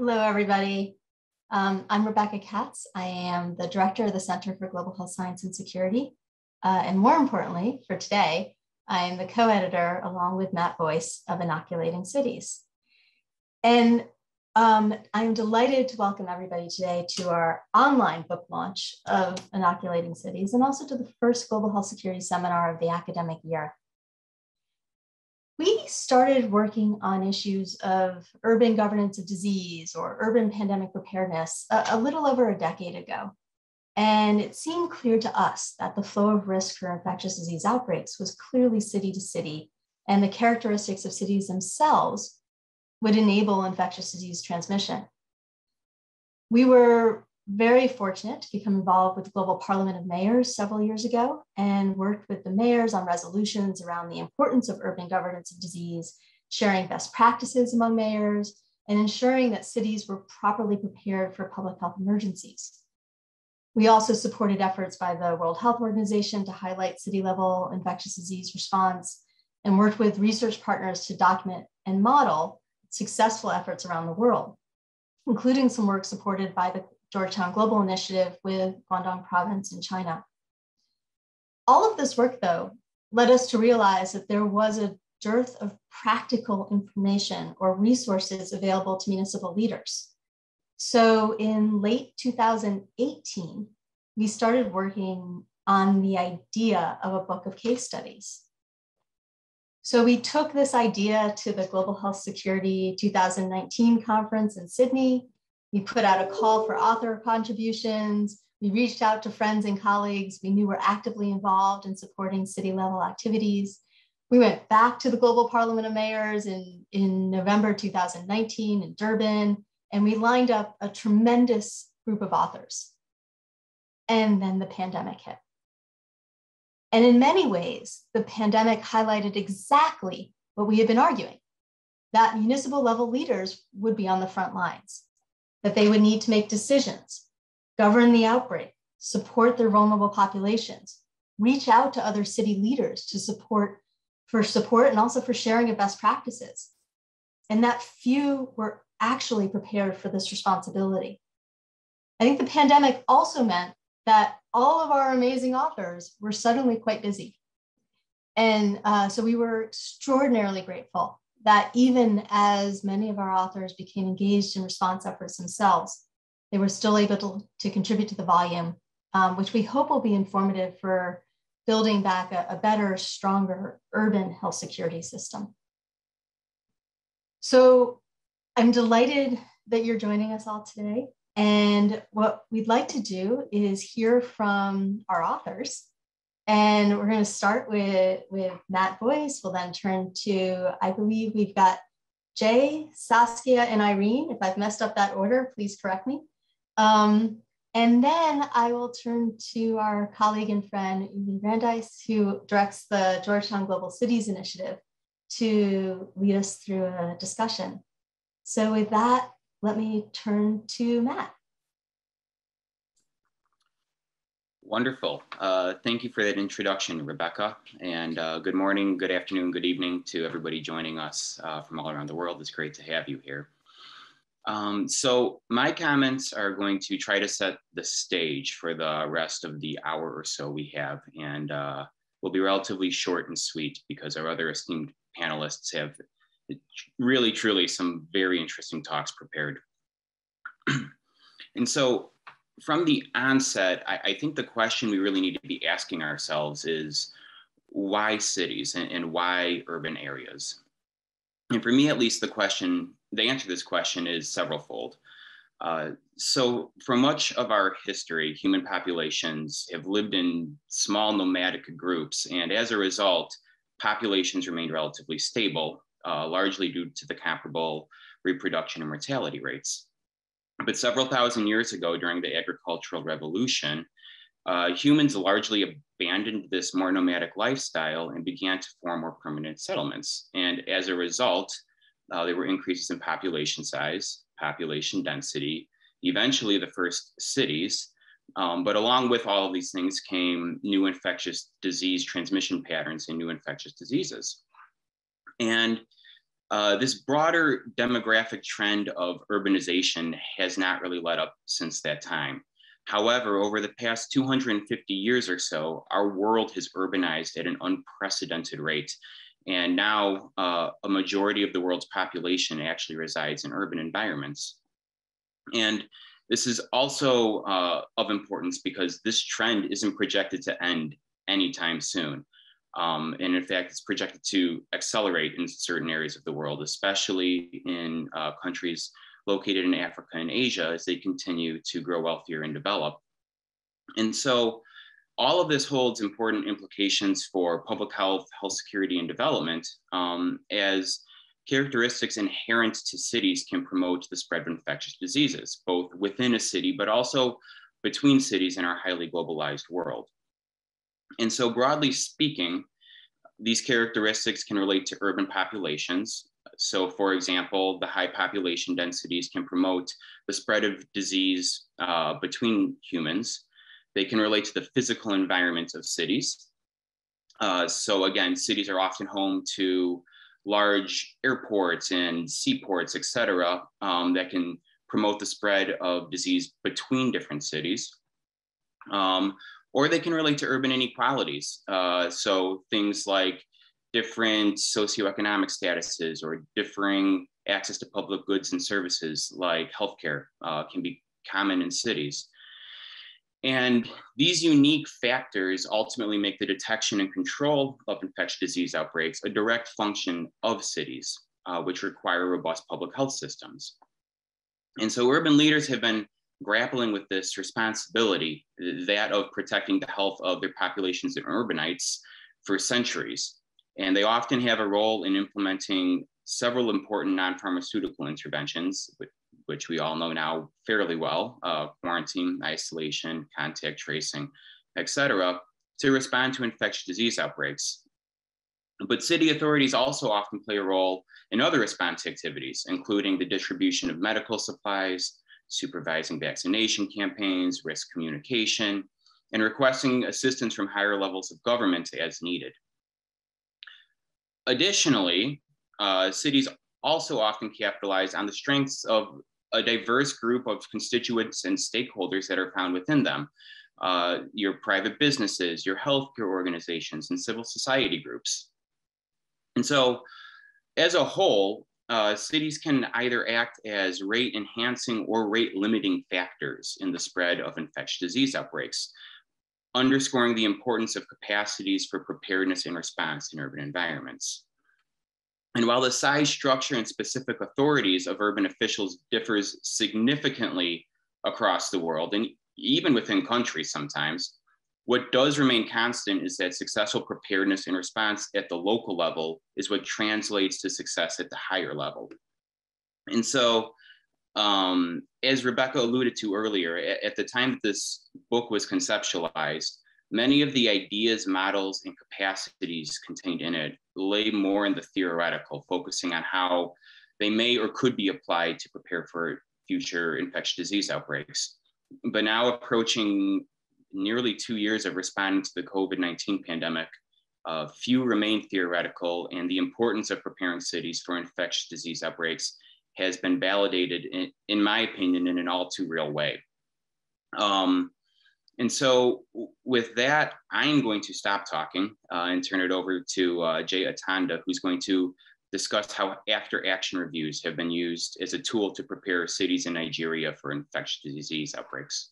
Hello, everybody. Um, I'm Rebecca Katz. I am the director of the Center for Global Health Science and Security. Uh, and more importantly, for today, I am the co-editor along with Matt Boyce of Inoculating Cities. And um, I'm delighted to welcome everybody today to our online book launch of Inoculating Cities and also to the first Global Health Security Seminar of the academic year. We started working on issues of urban governance of disease or urban pandemic preparedness a, a little over a decade ago. And it seemed clear to us that the flow of risk for infectious disease outbreaks was clearly city to city, and the characteristics of cities themselves would enable infectious disease transmission. We were very fortunate to become involved with the Global Parliament of Mayors several years ago and worked with the mayors on resolutions around the importance of urban governance of disease, sharing best practices among mayors, and ensuring that cities were properly prepared for public health emergencies. We also supported efforts by the World Health Organization to highlight city level infectious disease response and worked with research partners to document and model successful efforts around the world, including some work supported by the Georgetown Global Initiative with Guangdong Province in China. All of this work, though, led us to realize that there was a dearth of practical information or resources available to municipal leaders. So in late 2018, we started working on the idea of a book of case studies. So we took this idea to the Global Health Security 2019 conference in Sydney. We put out a call for author contributions. We reached out to friends and colleagues we knew were actively involved in supporting city level activities. We went back to the Global Parliament of Mayors in, in November 2019 in Durban and we lined up a tremendous group of authors. And then the pandemic hit. And in many ways, the pandemic highlighted exactly what we had been arguing that municipal level leaders would be on the front lines, that they would need to make decisions, govern the outbreak, support their vulnerable populations, reach out to other city leaders to support for support and also for sharing of best practices. And that few were actually prepared for this responsibility. I think the pandemic also meant that all of our amazing authors were suddenly quite busy. And uh, so we were extraordinarily grateful that even as many of our authors became engaged in response efforts themselves, they were still able to, to contribute to the volume, um, which we hope will be informative for building back a, a better, stronger urban health security system. So I'm delighted that you're joining us all today. And what we'd like to do is hear from our authors. And we're going to start with, with Matt Boyce. We'll then turn to, I believe we've got Jay, Saskia, and Irene. If I've messed up that order, please correct me. Um, and then I will turn to our colleague and friend, Uli Brandes, who directs the Georgetown Global Cities Initiative to lead us through a discussion. So with that, let me turn to Matt. Wonderful. Uh, thank you for that introduction, Rebecca. And uh, good morning, good afternoon, good evening to everybody joining us uh, from all around the world. It's great to have you here. Um, so my comments are going to try to set the stage for the rest of the hour or so we have. And uh, will be relatively short and sweet because our other esteemed panelists have really, truly some very interesting talks prepared. and so from the onset, I, I, think the question we really need to be asking ourselves is why cities and, and why urban areas? And for me, at least, the question, the answer to this question is severalfold. Uh, so, for much of our history, human populations have lived in small nomadic groups, and as a result, populations remained relatively stable uh, largely due to the comparable reproduction and mortality rates. But several thousand years ago, during the agricultural revolution, uh, humans largely abandoned this more nomadic lifestyle and began to form more permanent settlements. And as a result, uh, there were increases in population size, population density, eventually the first cities. Um, but along with all of these things came new infectious disease transmission patterns and new infectious diseases. And uh, this broader demographic trend of urbanization has not really let up since that time. However, over the past 250 years or so, our world has urbanized at an unprecedented rate. And now uh, a majority of the world's population actually resides in urban environments. And this is also uh, of importance because this trend isn't projected to end anytime soon. Um, and in fact, it's projected to accelerate in certain areas of the world, especially in uh, countries located in Africa and Asia as they continue to grow wealthier and develop. And so all of this holds important implications for public health, health security, and development um, as characteristics inherent to cities can promote the spread of infectious diseases, both within a city, but also between cities in our highly globalized world. And so, broadly speaking, these characteristics can relate to urban populations. So, for example, the high population densities can promote the spread of disease uh, between humans. They can relate to the physical environment of cities. Uh, so, again, cities are often home to large airports and seaports, et cetera, um, that can promote the spread of disease between different cities. Um, or they can relate to urban inequalities. Uh, so things like different socioeconomic statuses or differing access to public goods and services like healthcare uh, can be common in cities. And these unique factors ultimately make the detection and control of infectious disease outbreaks a direct function of cities, uh, which require robust public health systems. And so urban leaders have been grappling with this responsibility, that of protecting the health of their populations and urbanites for centuries. And they often have a role in implementing several important non-pharmaceutical interventions, which we all know now fairly well, uh, quarantine, isolation, contact tracing, et cetera, to respond to infectious disease outbreaks. But city authorities also often play a role in other response activities, including the distribution of medical supplies, supervising vaccination campaigns, risk communication, and requesting assistance from higher levels of government as needed. Additionally, uh, cities also often capitalize on the strengths of a diverse group of constituents and stakeholders that are found within them. Uh, your private businesses, your healthcare organizations, and civil society groups. And so, as a whole, uh, cities can either act as rate enhancing or rate limiting factors in the spread of infectious disease outbreaks, underscoring the importance of capacities for preparedness and response in urban environments. And while the size, structure, and specific authorities of urban officials differs significantly across the world and even within countries sometimes, what does remain constant is that successful preparedness and response at the local level is what translates to success at the higher level. And so, um, as Rebecca alluded to earlier, at, at the time that this book was conceptualized, many of the ideas, models, and capacities contained in it lay more in the theoretical, focusing on how they may or could be applied to prepare for future infectious disease outbreaks. But now approaching nearly two years of responding to the COVID 19 pandemic, uh, few remain theoretical, and the importance of preparing cities for infectious disease outbreaks has been validated, in, in my opinion, in an all too real way. Um, and so, with that, I'm going to stop talking uh, and turn it over to uh, Jay Atanda, who's going to discuss how after action reviews have been used as a tool to prepare cities in Nigeria for infectious disease outbreaks.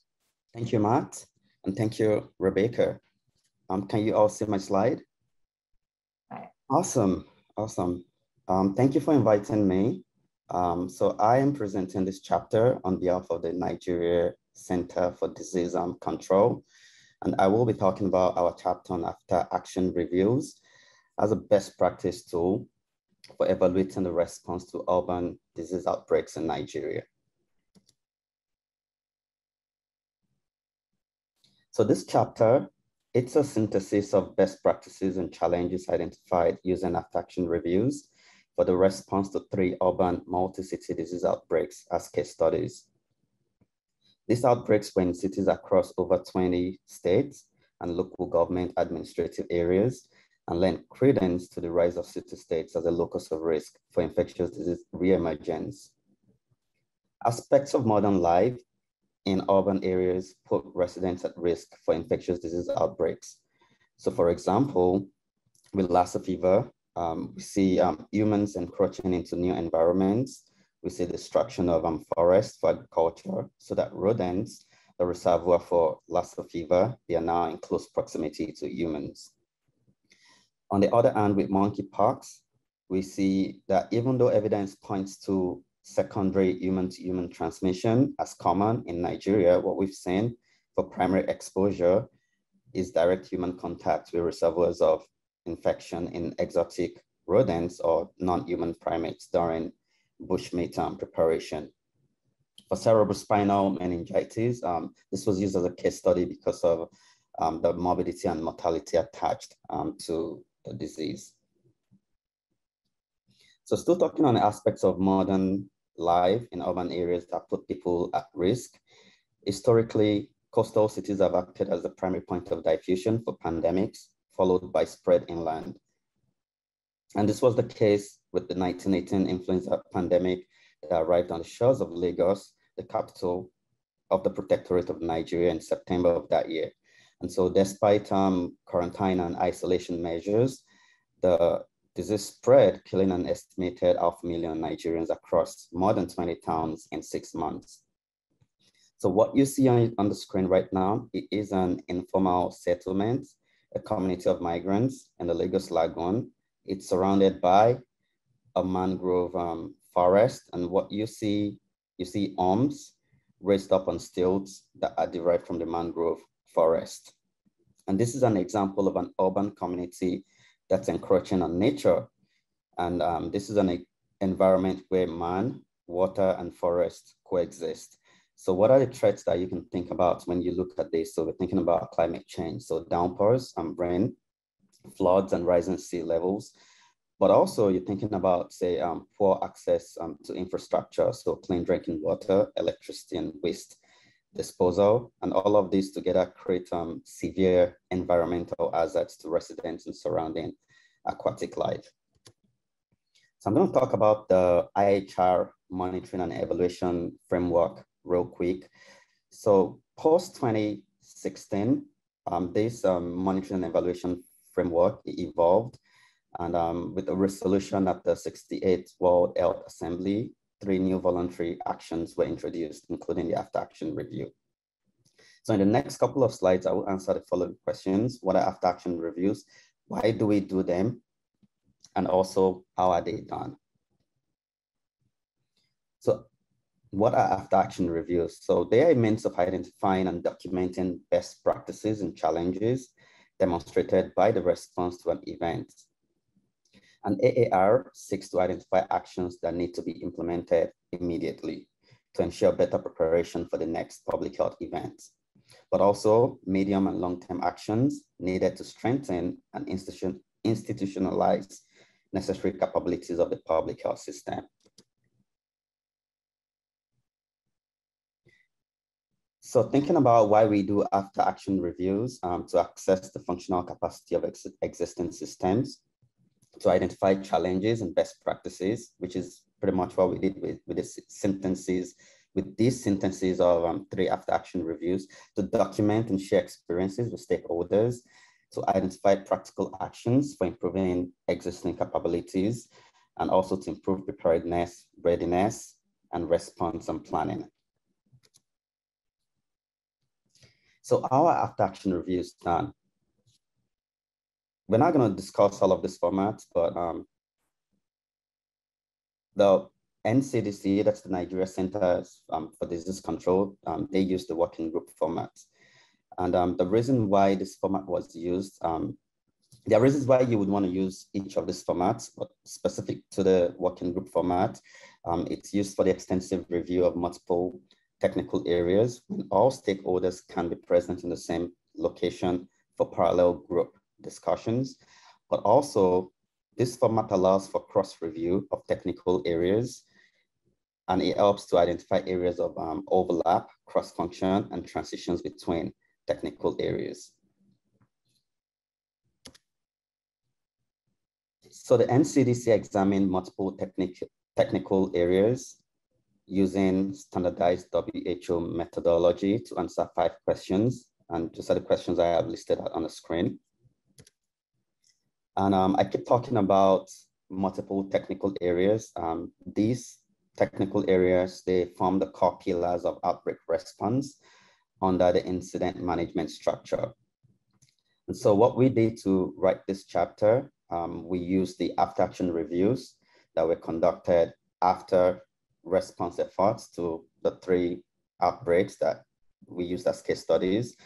Thank you, Matt. And thank you, Rebecca. Um, can you all see my slide? Right. Awesome, awesome. Um, thank you for inviting me. Um, so I am presenting this chapter on behalf of the Nigeria Center for Disease and Control. And I will be talking about our chapter on after action reviews as a best practice tool for evaluating the response to urban disease outbreaks in Nigeria. So this chapter, it's a synthesis of best practices and challenges identified using action reviews for the response to three urban multi-city disease outbreaks as case studies. These outbreaks were in cities across over 20 states and local government administrative areas and lend credence to the rise of city-states as a locus of risk for infectious disease reemergence. Aspects of modern life in urban areas put residents at risk for infectious disease outbreaks. So for example, with Lassa fever, um, we see um, humans encroaching into new environments. We see destruction of um, forests for agriculture so that rodents, the reservoir for Lassa fever, they are now in close proximity to humans. On the other hand, with monkeypox, we see that even though evidence points to secondary human-to-human transmission as common in Nigeria, what we've seen for primary exposure is direct human contact with reservoirs of infection in exotic rodents or non-human primates during bushmeat um, preparation. For cerebrospinal meningitis, um, this was used as a case study because of um, the morbidity and mortality attached um, to the disease. So still talking on aspects of modern life in urban areas that put people at risk. Historically, coastal cities have acted as the primary point of diffusion for pandemics, followed by spread inland. And this was the case with the 1918 influenza pandemic that arrived on the shores of Lagos, the capital of the Protectorate of Nigeria in September of that year. And so despite um, quarantine and isolation measures, the disease spread, killing an estimated half million Nigerians across more than 20 towns in six months. So what you see on, on the screen right now, it is an informal settlement, a community of migrants in the Lagos Lagoon. It's surrounded by a mangrove um, forest. And what you see, you see arms raised up on stilts that are derived from the mangrove forest. And this is an example of an urban community that's encroaching on nature. And um, this is an environment where man, water, and forest coexist. So what are the threats that you can think about when you look at this? So we're thinking about climate change. So downpours and rain, floods and rising sea levels, but also you're thinking about say um, poor access um, to infrastructure. So clean drinking water, electricity and waste disposal, and all of these together create um, severe environmental hazards to residents and surrounding aquatic life. So I'm going to talk about the IHR monitoring and evaluation framework real quick. So post 2016, um, this um, monitoring and evaluation framework evolved and um, with a resolution at the 68th World Health Assembly three new voluntary actions were introduced, including the after action review. So in the next couple of slides, I will answer the following questions. What are after action reviews? Why do we do them? And also, how are they done? So what are after action reviews? So they are a means of identifying and documenting best practices and challenges demonstrated by the response to an event. And AAR seeks to identify actions that need to be implemented immediately to ensure better preparation for the next public health event, but also medium and long-term actions needed to strengthen and institution, institutionalize necessary capabilities of the public health system. So thinking about why we do after action reviews um, to assess the functional capacity of ex existing systems, to identify challenges and best practices, which is pretty much what we did with, with the sentences, with these sentences of um, three after action reviews to document and share experiences with stakeholders, to identify practical actions for improving existing capabilities, and also to improve preparedness, readiness, and response and planning. So our after action reviews done we're not going to discuss all of these formats, but um, the NCDC, that's the Nigeria Center um, for Disease Control, um, they use the working group format. And um, the reason why this format was used, um, there are reasons why you would want to use each of these formats, but specific to the working group format, um, it's used for the extensive review of multiple technical areas when all stakeholders can be present in the same location for parallel group discussions, but also this format allows for cross-review of technical areas and it helps to identify areas of um, overlap, cross-function, and transitions between technical areas. So the NCDC examined multiple technic technical areas using standardized WHO methodology to answer five questions. And these are the questions I have listed on the screen. And um, I keep talking about multiple technical areas. Um, these technical areas, they form the core pillars of outbreak response under the incident management structure. And so what we did to write this chapter, um, we used the after action reviews that were conducted after response efforts to the three outbreaks that we used as case studies.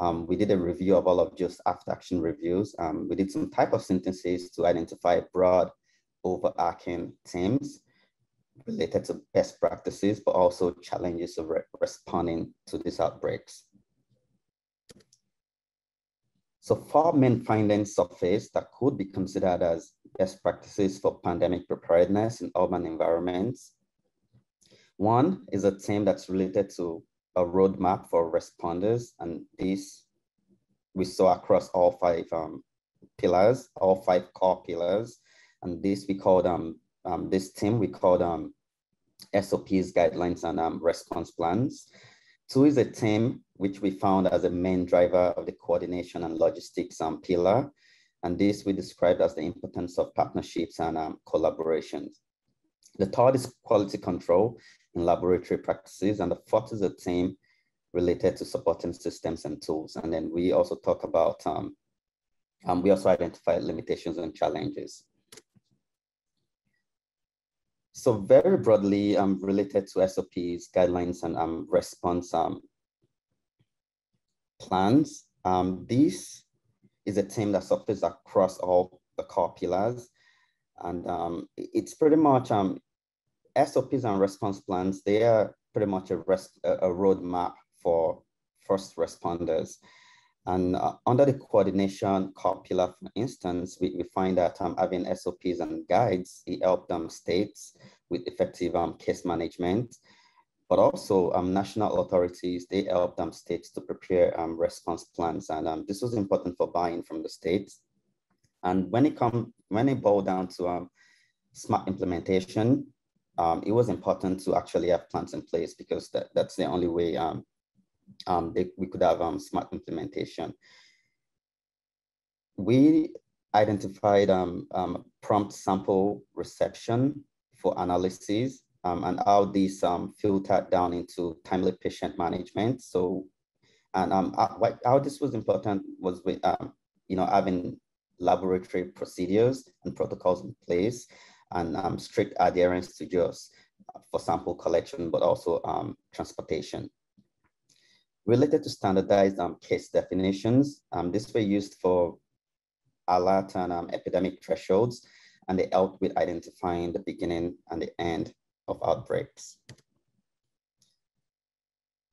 Um, we did a review of all of just after action reviews. Um, we did some type of synthesis to identify broad overarching themes related to best practices, but also challenges of re responding to these outbreaks. So four main findings surfaced that could be considered as best practices for pandemic preparedness in urban environments. One is a theme that's related to a roadmap for responders, and this we saw across all five um, pillars, all five core pillars, and this we called um, um this team we called um SOPs, guidelines, and um, response plans. Two is a team which we found as a main driver of the coordination and logistics um, pillar. And this we described as the importance of partnerships and um, collaborations. The third is quality control in laboratory practices. And the fourth is a team related to supporting systems and tools. And then we also talk about, um, um, we also identify limitations and challenges. So very broadly um, related to SOPs, guidelines, and um, response um, plans, um, this is a team that suffers across all the core pillars. And um, it's pretty much um, SOPs and response plans, they are pretty much a, rest, a, roadmap for first responders. And uh, under the coordination core pillar, for instance, we, we find that um, having SOPs and guides, it helped um, states with effective um, case management, but also um, national authorities, they helped um, states to prepare um, response plans. And um, this was important for buy-in from the states. And when it come, when it boiled down to um, smart implementation, um, it was important to actually have plans in place because that, that's the only way um, um, they, we could have um, smart implementation. We identified um, um, prompt sample reception for analysis and how these filtered down into timely patient management. So, and uh, how this was important was with, you know, having laboratory procedures and protocols in place and um, strict adherence to just for sample collection, but also um, transportation. Related to standardized um, case definitions, um, this were used for alert and um, epidemic thresholds, and they helped with identifying the beginning and the end of outbreaks.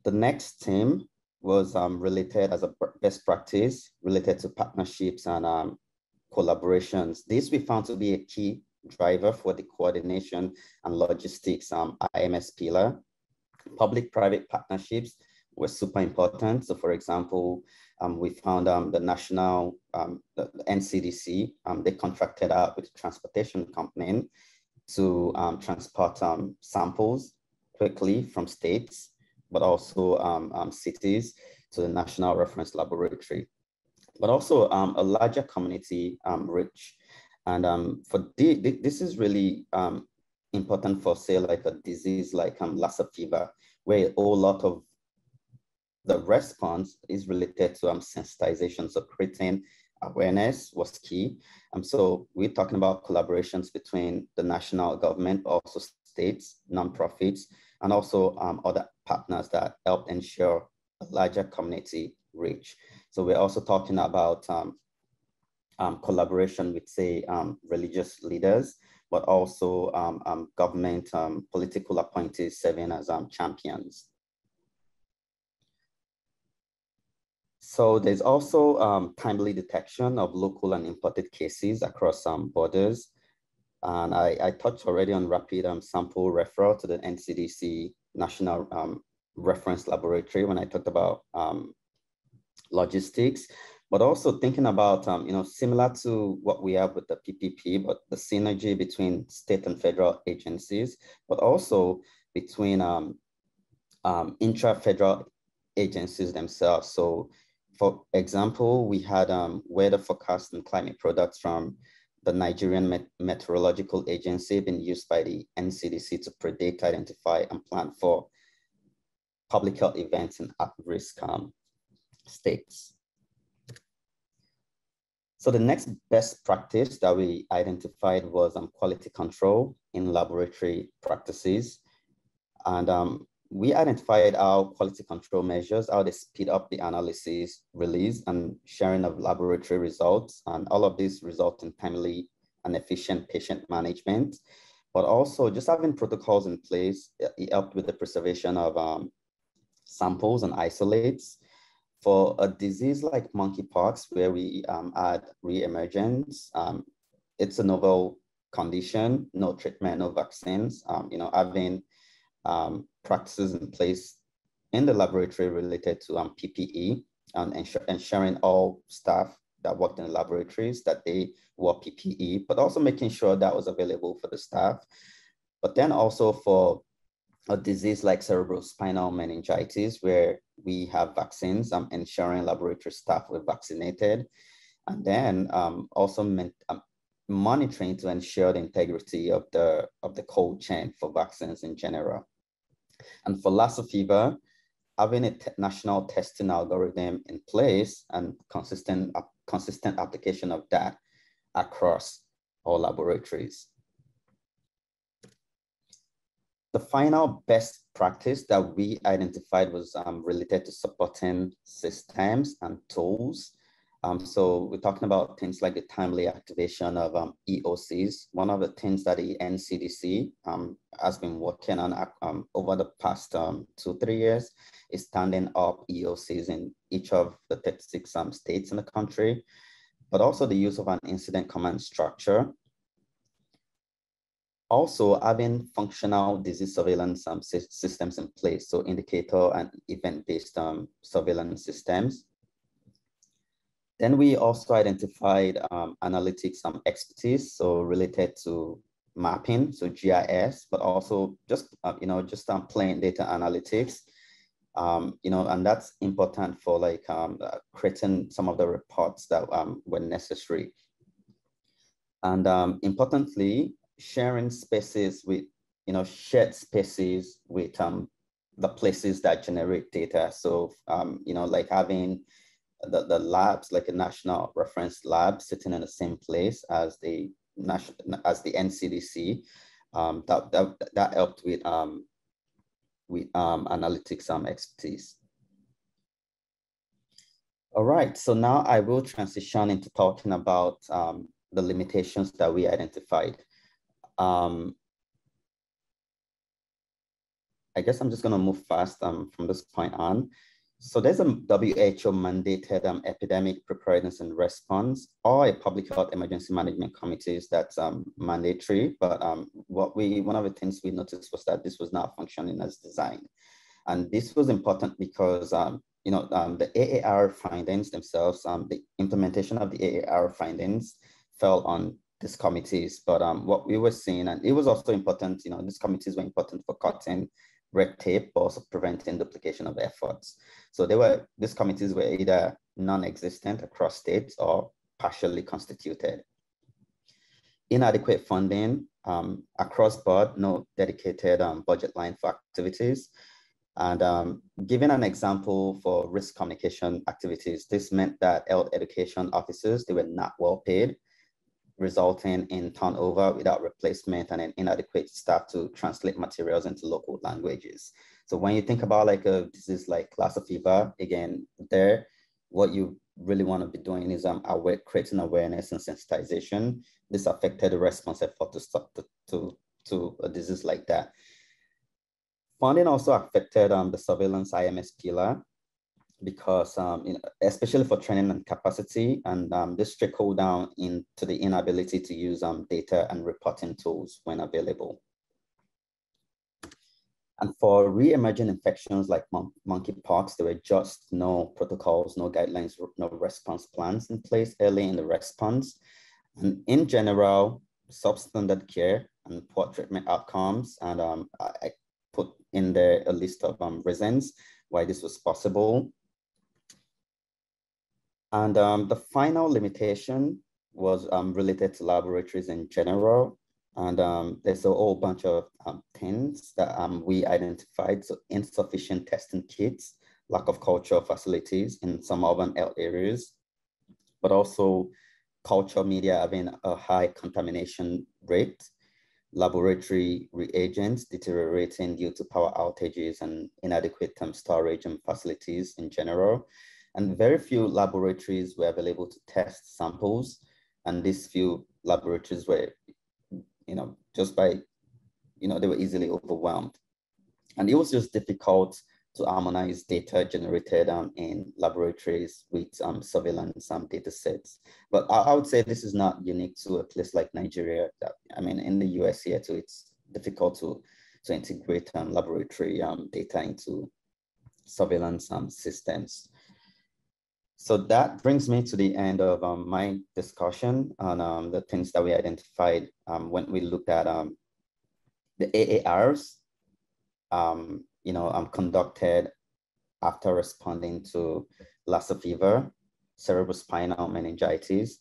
The next theme was um, related as a best practice related to partnerships and collaborations. This we found to be a key driver for the coordination and logistics um, IMS pillar. Public-private partnerships were super important. So for example, um, we found um, the national, um, the NCDC, um, they contracted out with a transportation company to um, transport um, samples quickly from states, but also cities to the National Reference Laboratory. But also a larger community reach and um, for this is really um, important for say like a disease like um, Lassa fever, where a whole lot of the response is related to um, sensitization. So creating awareness was key. Um, so we're talking about collaborations between the national government, also states, nonprofits, and also um, other partners that help ensure a larger community reach. So we're also talking about um, um, collaboration with, say, um, religious leaders, but also um, um government um, political appointees serving as um, champions. So there's also timely detection of local and imported cases across borders. And I, I, touched already on rapid sample referral to the NCDC National Reference Laboratory when I talked about logistics. But also thinking about, um, you know, similar to what we have with the PPP, but the synergy between state and federal agencies, but also between um, um, intra-federal agencies themselves. So for example, we had um, weather forecast and climate products from the Nigerian Met Meteorological Agency being used by the NCDC to predict, identify, and plan for public health events in at-risk um, states. So the next best practice that we identified was um, quality control in laboratory practices. And um, we identified our quality control measures, how they speed up the analysis, release, and sharing of laboratory results. And all of these result in timely and efficient patient management. But also just having protocols in place, it helped with the preservation of um, samples and isolates. For a disease like monkeypox, where we um, had reemergence, um, it's a novel condition, no treatment, no vaccines. Um, you know, having um, practices in place in the laboratory related to um, PPE and ensure, ensuring all staff that worked in laboratories that they wore PPE, but also making sure that was available for the staff. But then also for a disease like cerebrospinal meningitis, where we have vaccines, um, ensuring laboratory staff were vaccinated. And then um, also um, monitoring to ensure the integrity of the, of the cold chain for vaccines in general. And for Lassa fever, having a national testing algorithm in place and consistent, uh, consistent application of that across all laboratories. The final best practice that we identified was um, related to supporting systems and tools um, so we're talking about things like the timely activation of um, EOCs. One of the things that the NCDC um, has been working on um, over the past um, two, three years is standing up EOCs in each of the 36 um, states in the country, but also the use of an incident command structure. Also having functional disease surveillance um, systems in place, so indicator and event-based um, surveillance systems then we also identified um, analytics um, expertise, so related to mapping, so GIS, but also just, uh, you know, just um, plain data analytics, um, you know, and that's important for like um, uh, creating some of the reports that um, were necessary. And um, importantly, sharing spaces with, you know, shared spaces with um, the places that generate data. So, um, you know, like having the, the labs, like a national reference lab sitting in the same place as the national as the NCDC. Um, that, that, that helped with um, with um, analytics um, expertise. All right, so now I will transition into talking about um, the limitations that we identified. Um, I guess I'm just gonna move fast um, from this point on. So there's a WHO mandated um, epidemic preparedness and response or a public health emergency management committees that's um, mandatory. But um, what we, one of the things we noticed was that this was not functioning as designed. And this was important because, um, you know, um, the AAR findings themselves, um, the implementation of the AAR findings fell on these committees. But what we were seeing, and it was also important, you know, these committees were important for cutting red tape, but also preventing duplication of efforts. So they were, these committees were either non-existent across states or partially constituted. Inadequate funding um, across board, no dedicated um, budget line for activities. And um, giving an example for risk communication activities, this meant that health education officers, they were not well paid resulting in turnover without replacement and an inadequate staff to translate materials into local languages. So when you think about like a disease like Lassa fever, again, there, what you really want to be doing is um, aware, creating awareness and sensitization. This affected the response effort to, stop to, to, to a disease like that. Funding also affected um, the surveillance IMS pillar because um, especially for training and capacity, and um, this trickle down into the inability to use um, data and reporting tools when available. And for re-emerging infections like mon monkeypox, there were just no protocols, no guidelines, no response plans in place early in the response. And in general, substandard care and poor treatment outcomes. And um, I put in there a list of um, reasons why this was possible. And um, the final limitation was um, related to laboratories in general. And um, there's a whole bunch of um, things that um, we identified. So insufficient testing kits, lack of culture facilities in some urban areas, but also culture media having a high contamination rate, laboratory reagents deteriorating due to power outages and inadequate storage and facilities in general. And very few laboratories were available to test samples. And these few laboratories were you know, just by, you know, they were easily overwhelmed. And it was just difficult to harmonize data generated um, in laboratories with um, surveillance um, data sets. But I, I, would say this is not unique to a place like Nigeria. I mean, in the US here too, it's difficult to, to integrate um, laboratory um, data into surveillance um, systems. So that brings me to the end of um, my discussion on um, the things that we identified um, when we looked at um, the AARs, um, you know, um, conducted after responding to Lassa fever, cerebrospinal meningitis,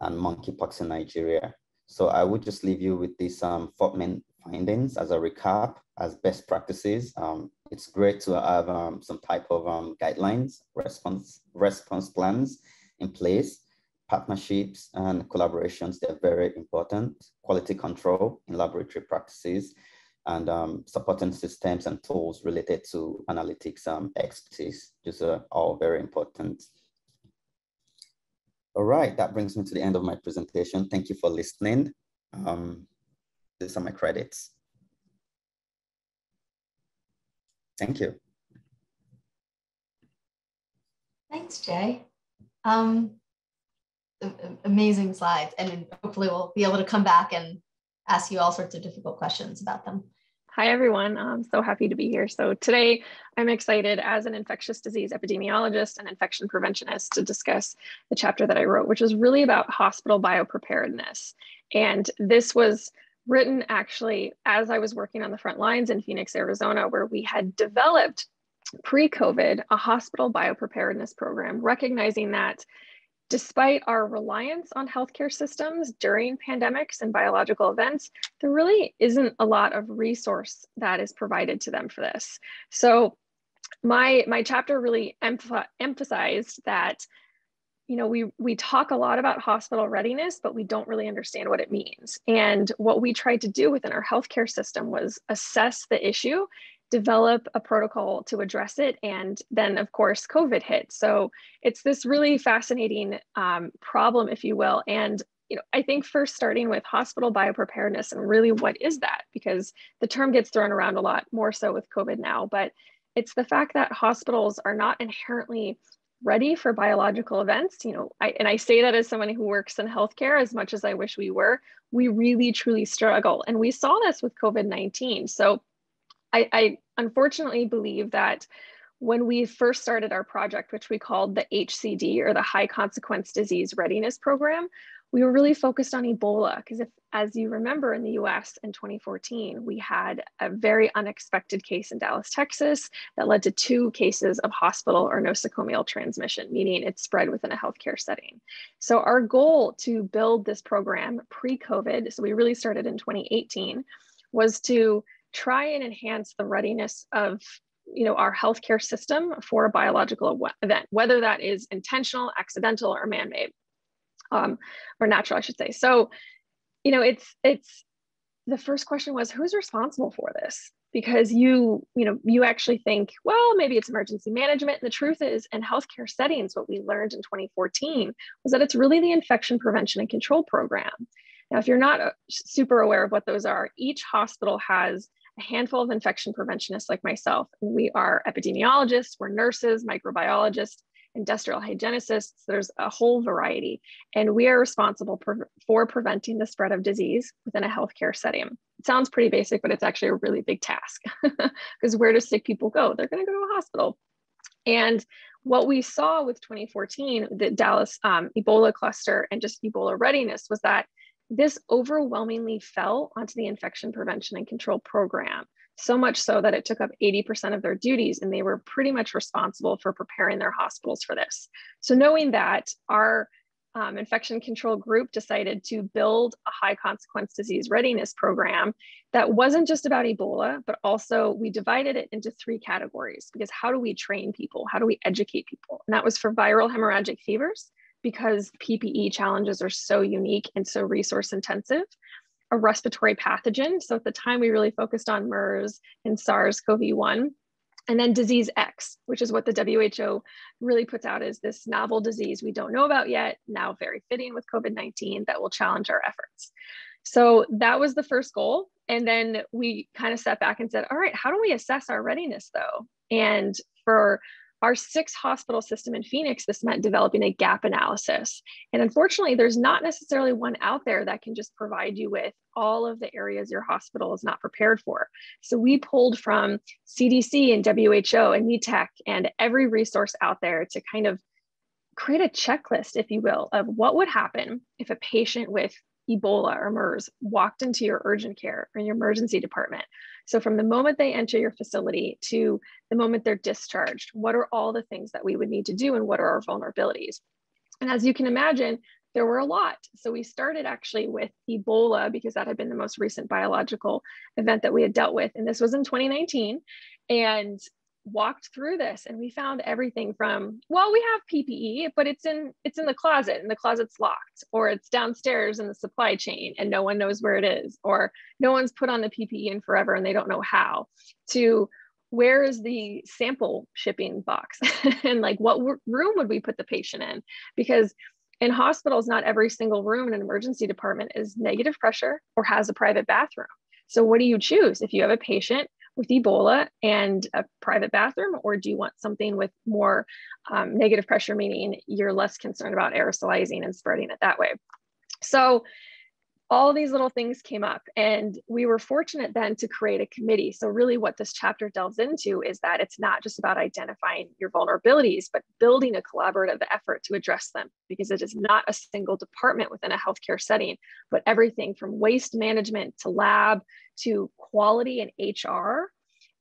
and monkeypox in Nigeria. So I would just leave you with these um, four main findings as a recap, as best practices, um, it's great to have um, some type of um, guidelines, response, response plans in place. Partnerships and collaborations, they're very important. Quality control in laboratory practices and um, supporting systems and tools related to analytics um, expertise. These are all very important. All right, that brings me to the end of my presentation. Thank you for listening. Um, these are my credits. Thank you. Thanks, Jay. Um, amazing slides, and hopefully we'll be able to come back and ask you all sorts of difficult questions about them. Hi, everyone. I'm so happy to be here. So today I'm excited as an infectious disease epidemiologist and infection preventionist to discuss the chapter that I wrote, which is really about hospital biopreparedness. And this was written actually as I was working on the front lines in Phoenix, Arizona, where we had developed pre COVID a hospital biopreparedness program, recognizing that despite our reliance on healthcare systems during pandemics and biological events, there really isn't a lot of resource that is provided to them for this. So my, my chapter really emphasized that you know, we we talk a lot about hospital readiness, but we don't really understand what it means. And what we tried to do within our healthcare system was assess the issue, develop a protocol to address it, and then of course COVID hit. So it's this really fascinating um, problem, if you will. And you know, I think first starting with hospital biopreparedness and really what is that? Because the term gets thrown around a lot more so with COVID now, but it's the fact that hospitals are not inherently ready for biological events you know I, and i say that as someone who works in healthcare as much as i wish we were we really truly struggle. And we saw this with covid-19 so I, I unfortunately believe that when we first started our project which we called the hcd or the high consequence disease readiness program we were really focused on Ebola because if, as you remember in the US in 2014, we had a very unexpected case in Dallas, Texas that led to two cases of hospital or nosocomial transmission, meaning it spread within a healthcare setting. So our goal to build this program pre-COVID, so we really started in 2018, was to try and enhance the readiness of you know our healthcare system for a biological event whether that is intentional accidental or man-made um, or natural, I should say. So, you know, it's it's the first question was who's responsible for this? Because you, you know, you actually think, well, maybe it's emergency management. And the truth is, in healthcare settings, what we learned in 2014 was that it's really the infection prevention and control program. Now, if you're not uh, super aware of what those are, each hospital has a handful of infection preventionists like myself, and we are epidemiologists, we're nurses, microbiologists, industrial hygienists, there's a whole variety. And we are responsible for, for preventing the spread of disease within a healthcare setting. It sounds pretty basic, but it's actually a really big task because where do sick people go? They're going to go to a hospital. And what we saw with 2014, the Dallas um, Ebola cluster and just Ebola readiness was that this overwhelmingly fell onto the infection prevention and control program so much so that it took up 80% of their duties and they were pretty much responsible for preparing their hospitals for this. So knowing that our um, infection control group decided to build a high consequence disease readiness program that wasn't just about Ebola, but also we divided it into three categories because how do we train people? How do we educate people? And that was for viral hemorrhagic fevers because PPE challenges are so unique and so resource intensive a respiratory pathogen. So at the time, we really focused on MERS and SARS CoV 1. And then disease X, which is what the WHO really puts out as this novel disease we don't know about yet, now very fitting with COVID 19 that will challenge our efforts. So that was the first goal. And then we kind of sat back and said, all right, how do we assess our readiness though? And for our six hospital system in Phoenix, this meant developing a gap analysis. And unfortunately, there's not necessarily one out there that can just provide you with all of the areas your hospital is not prepared for. So we pulled from CDC and WHO and NETEC and every resource out there to kind of create a checklist, if you will, of what would happen if a patient with Ebola or MERS walked into your urgent care or your emergency department. So, from the moment they enter your facility to the moment they're discharged, what are all the things that we would need to do and what are our vulnerabilities? And as you can imagine, there were a lot. So, we started actually with Ebola because that had been the most recent biological event that we had dealt with. And this was in 2019. And walked through this and we found everything from well we have ppe but it's in it's in the closet and the closet's locked or it's downstairs in the supply chain and no one knows where it is or no one's put on the ppe in forever and they don't know how to where is the sample shipping box? And like what room would we put the patient in? Because in hospitals not every single room in an emergency department is negative pressure or has a private bathroom. So what do you choose? If you have a patient with Ebola and a private bathroom, or do you want something with more um, negative pressure, meaning you're less concerned about aerosolizing and spreading it that way? So all these little things came up and we were fortunate then to create a committee. So really what this chapter delves into is that it's not just about identifying your vulnerabilities but building a collaborative effort to address them because it is not a single department within a healthcare setting but everything from waste management to lab to quality and hr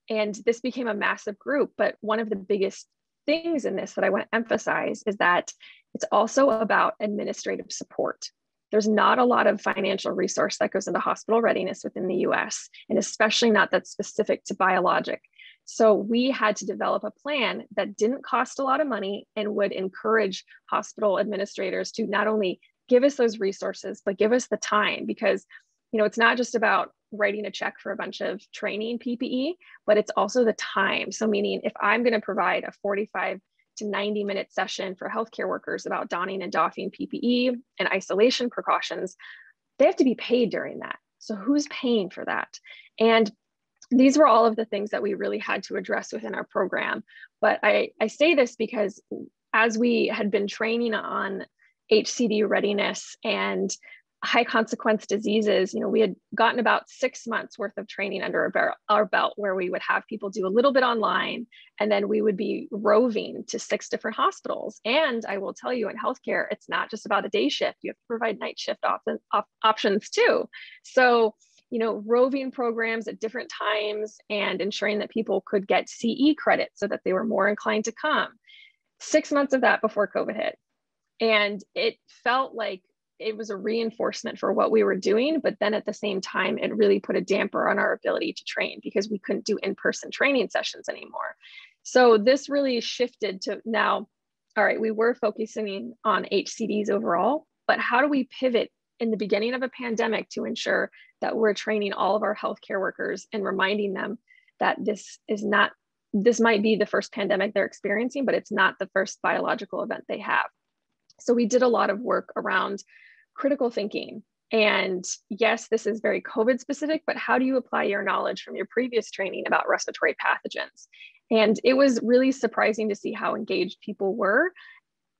and this became a massive group but one of the biggest things in this that i want to emphasize is that it's also about administrative support there's not a lot of financial resource that goes into hospital readiness within the US, and especially not that's specific to biologic. So we had to develop a plan that didn't cost a lot of money and would encourage hospital administrators to not only give us those resources, but give us the time because you know it's not just about writing a check for a bunch of training PPE, but it's also the time. So meaning if I'm going to provide a 45 to 90 minute session for healthcare workers about donning and doffing PPE and isolation precautions, they have to be paid during that. So, who's paying for that? And these were all of the things that we really had to address within our program. But I, I say this because as we had been training on HCD readiness and high consequence diseases, you know, we had gotten about six months worth of training under our belt where we would have people do a little bit online and then we would be roving to six different hospitals. And I will tell you in healthcare, it's not just about a day shift, you have to provide night shift op- op- options too. So, you know, roving programs at different times and ensuring that people could get CE credit so that they were more inclined to come. Six months of that before COVID hit. And it felt like it was a reinforcement for what we were doing but then at the same time it really put a damper on our ability to train because we couldn't do in-person training sessions anymore. So this really shifted to now all right we were focusing on hcds overall but how do we pivot in the beginning of a pandemic to ensure that we're training all of our healthcare workers and reminding them that this is not this might be the first pandemic they're experiencing but it's not the first biological event they have so we did a lot of work around critical thinking. And yes, this is very COVID specific, but how do you apply your knowledge from your previous training about respiratory pathogens? And it was really surprising to see how engaged people were.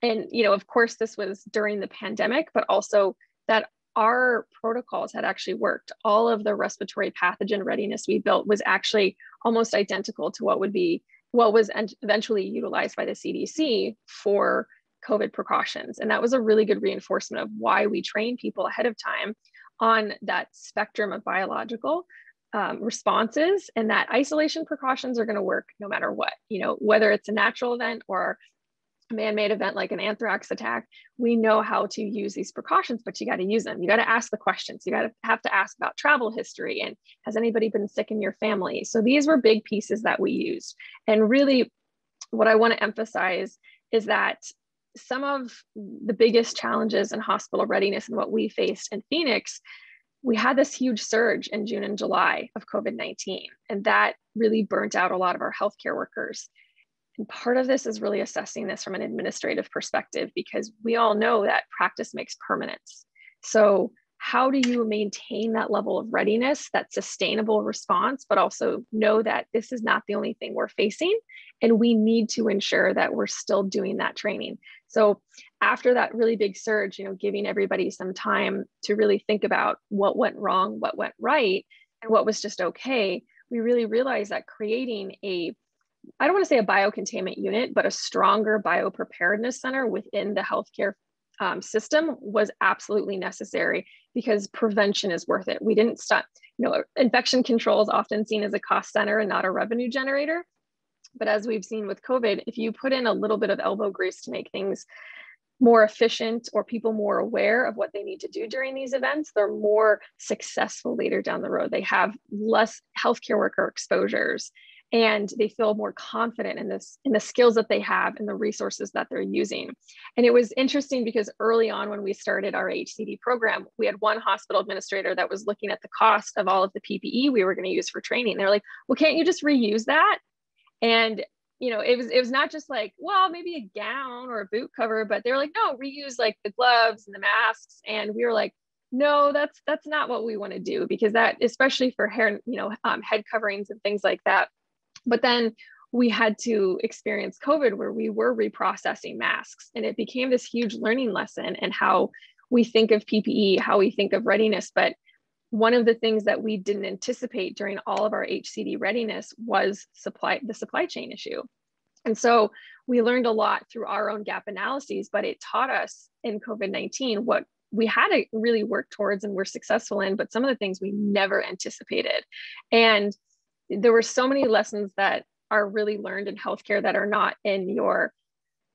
And, you know, of course, this was during the pandemic, but also that our protocols had actually worked. All of the respiratory pathogen readiness we built was actually almost identical to what would be what was eventually utilized by the CDC for COVID precautions. And that was a really good reinforcement of why we train people ahead of time on that spectrum of biological um, responses and that isolation precautions are going to work no matter what, you know, whether it's a natural event or a man-made event like an anthrax attack we know how to use these precautions but you got to use them. You got to ask the questions. You got to have to ask about travel history and has anybody been sick in your family? So these were big pieces that we used. And really what i want to emphasize is that some of the biggest challenges in hospital readiness and what we faced in phoenix we had this huge surge in june and july of covid-19 and that really burnt out a lot of our healthcare workers and part of this is really assessing this from an administrative perspective because we all know that practice makes permanence. So, how do you maintain that level of readiness, that sustainable response, but also know that this is not the only thing we're facing? And we need to ensure that we're still doing that training. So, after that really big surge, you know, giving everybody some time to really think about what went wrong, what went right, and what was just okay, we really realized that creating a I don't want to say a biocontainment unit, but a stronger biopreparedness center within the healthcare um, system was absolutely necessary because prevention is worth it. We didn't stop, you know, infection control is often seen as a cost center and not a revenue generator. But as we've seen with COVID, if you put in a little bit of elbow grease to make things more efficient or people more aware of what they need to do during these events, they're more successful later down the road. They have less healthcare worker exposures and they feel more confident in this in the skills that they have and the resources that they're using. And it was interesting because early on when we started our hcd program we had one hospital administrator that was looking at the cost of all of the ppe we were going to use for training. They're like well can't you just reuse that and you know it was it was not just like well maybe a gown or a boot cover but they were like no reuse like the gloves and the masks and we were like no that's that's not what we want to do because that especially for hair you know um, head coverings and things like that but then we had to experience COVID where we were reprocessing masks. And it became this huge learning lesson and how we think of PPE, how we think of readiness. But one of the things that we didn't anticipate during all of our HCD readiness was supply the supply chain issue. And so we learned a lot through our own gap analyses, but it taught us in COVID 19 what we had to really work towards and we're successful in, but some of the things we never anticipated. And there were so many lessons that are really learned in healthcare that are not in your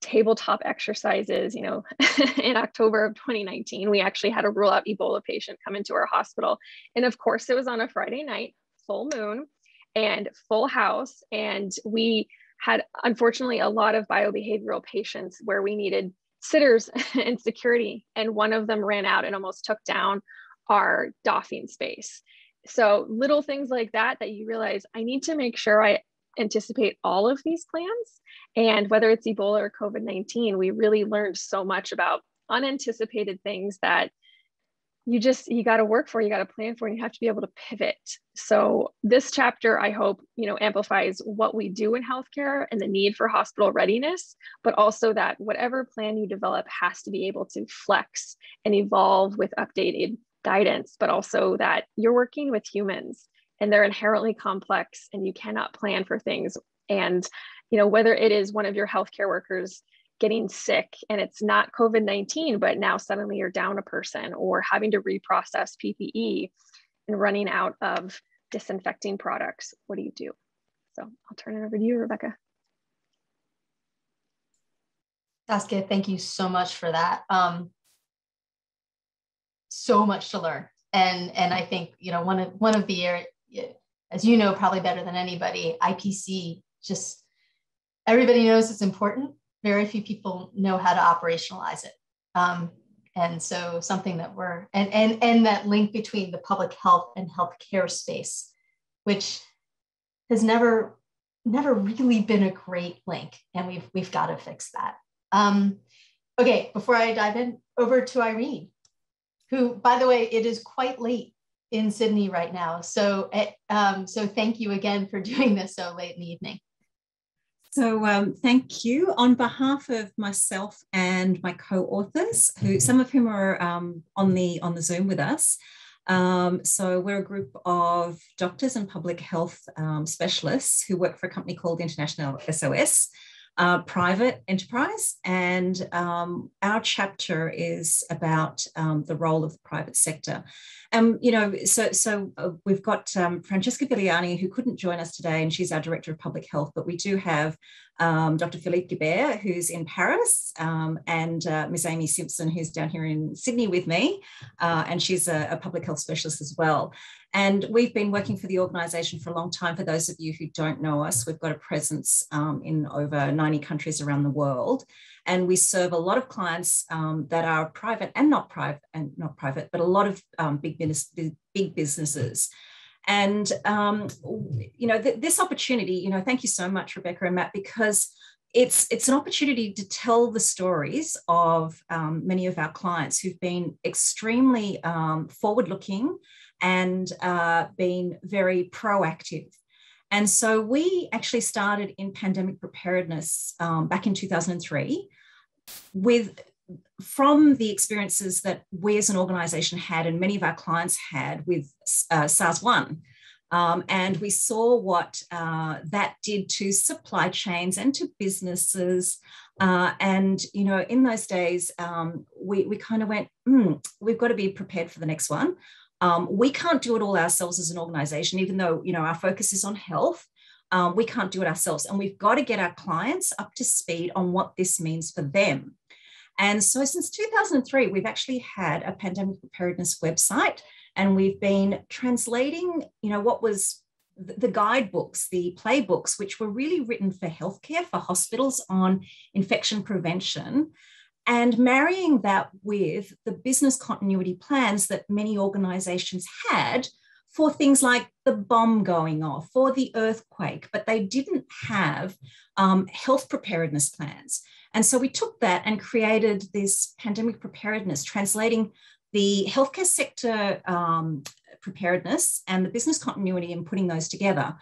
tabletop exercises. You know, in October of 2019, we actually had a rule out Ebola patient come into our hospital. And of course, it was on a Friday night, full moon, and full house. And we had, unfortunately, a lot of biobehavioral patients where we needed sitters and security. And one of them ran out and almost took down our doffing space so little things like that that you realize i need to make sure i anticipate all of these plans. And whether it's ebola or covid-19 we really learned so much about unanticipated things that you just you got to work for you got to plan for and you have to be able to pivot. So this chapter i hope you know amplifies what we do in healthcare and the need for hospital readiness but also that whatever plan you develop has to be able to flex and evolve with updated guidance, but also that you're working with humans and they're inherently complex and you cannot plan for things. And, you know, whether it is one of your healthcare workers getting sick and it's not COVID 19, but now suddenly you're down a person or having to reprocess PPE and running out of disinfecting products, what do you do? So I'll turn it over to you, Rebecca. Saskia, thank you so much for that. Um, so much to learn. And and I think you know one of one of the as you know probably better than anybody, IPC just everybody knows it's important. Very few people know how to operationalize it. Um, and so something that we're and and and that link between the public health and healthcare space, which has never never really been a great link, and we've we've got to fix that. Um, okay, before I dive in, over to Irene who, by the way, it is quite late in Sydney right now. So, eh, um, so thank you again for doing this so late in the evening. So um, thank you on behalf of myself and my co-authors, who some of whom are um, on the on the Zoom with us. Um, so we're a group of doctors and public health um, specialists who work for a company called International SOS, uh, private enterprise. And um, our chapter is about um, the role of the private sector. And, you know, so, so uh, we've got um, Francesca Viliani, who couldn't join us today, and she's our Director of Public Health, but we do have um, Dr. Philippe Guibert, who's in Paris, um, and uh, Ms. Amy Simpson, who's down here in Sydney with me, uh, and she's a, a, public health specialist as well. And we've been working for the organisation for a long time. For those of you who don't know us, we've got a presence um, in over 90 countries around the world. And we serve a lot of clients um, that are private and not private and not private, but a lot of um, big, business, big businesses. And, um, you know, th- this opportunity, you know, thank you so much, Rebecca and Matt, because it's, it's an opportunity to tell the stories of um, many of our clients who've been extremely um, forward looking and uh, been very proactive. And so we actually started in pandemic preparedness um, back in 2003 with from the experiences that we as an organization had and many of our clients had with uh, SARS 1. Um, and we saw what uh, that did to supply chains and to businesses. Uh, and, you know, in those days, um, we, we kind of went, mm, we've got to be prepared for the next one. Um, we can't do it all ourselves as an organization, even though, you know, our focus is on health. Um, we can't do it ourselves. And we've got to get our clients up to speed on what this means for them. And so since 2003, we've actually had a pandemic preparedness website and we've been translating, you know, what was the guidebooks, the playbooks, which were really written for healthcare, for hospitals on infection prevention, and marrying that with the business continuity plans that many organizations had for things like the bomb going off, for the earthquake, but they didn't have um, health preparedness plans. And so we took that and created this pandemic preparedness, translating the healthcare sector um, preparedness and the business continuity and putting those together.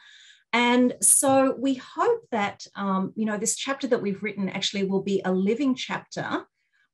And so we hope that, um, you know, this chapter that we've written actually will be a living chapter